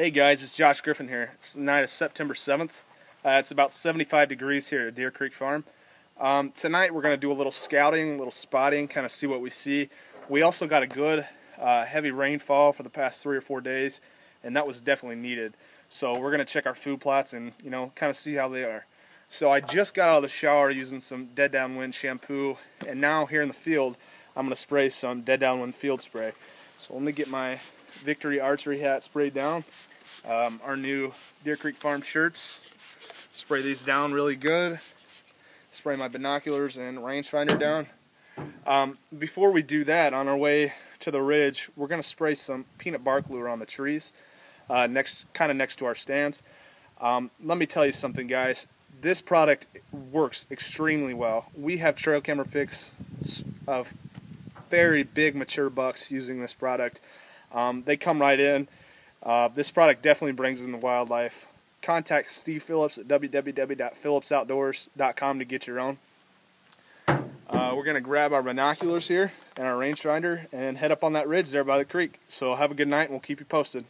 Hey guys, it's Josh Griffin here. It's the night of September 7th. Uh, it's about 75 degrees here at Deer Creek Farm. Um, tonight we're going to do a little scouting, a little spotting, kind of see what we see. We also got a good uh, heavy rainfall for the past three or four days, and that was definitely needed. So we're going to check our food plots and you know kind of see how they are. So I just got out of the shower using some Dead Downwind shampoo, and now here in the field I'm going to spray some Dead Downwind field spray. So let me get my Victory Archery hat sprayed down. Um, our new Deer Creek Farm shirts. Spray these down really good. Spray my binoculars and rangefinder down. Um, before we do that, on our way to the ridge, we're going to spray some peanut bark lure on the trees, uh, next, kind of next to our stands. Um, let me tell you something, guys. This product works extremely well. We have trail camera pics of very big mature bucks using this product. Um, they come right in. Uh, this product definitely brings in the wildlife. Contact Steve Phillips at www.phillipsoutdoors.com to get your own. Uh, we're going to grab our binoculars here and our rangefinder and head up on that ridge there by the creek. So have a good night and we'll keep you posted.